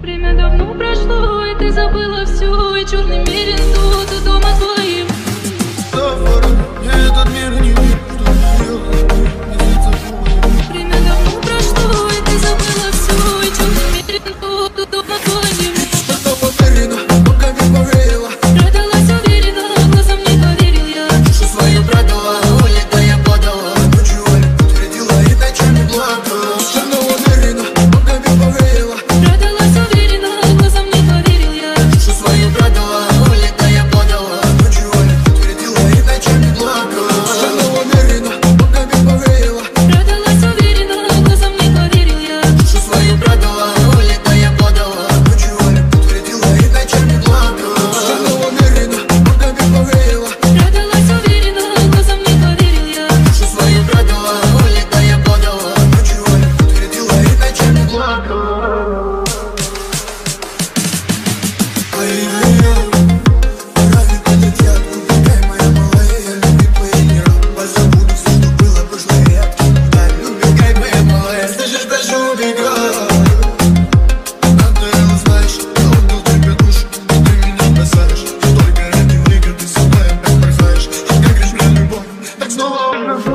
Время давно прошло, и ты забыла все И черный мерин тут,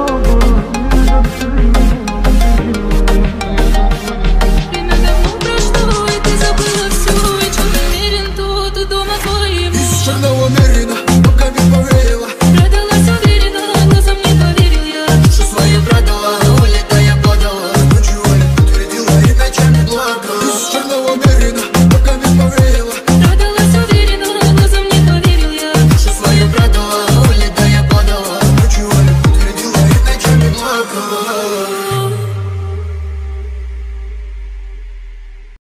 Oh.